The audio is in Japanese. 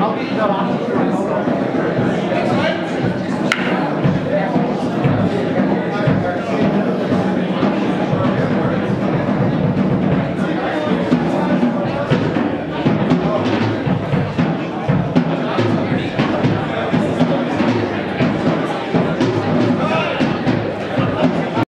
I'll be, no, I'll-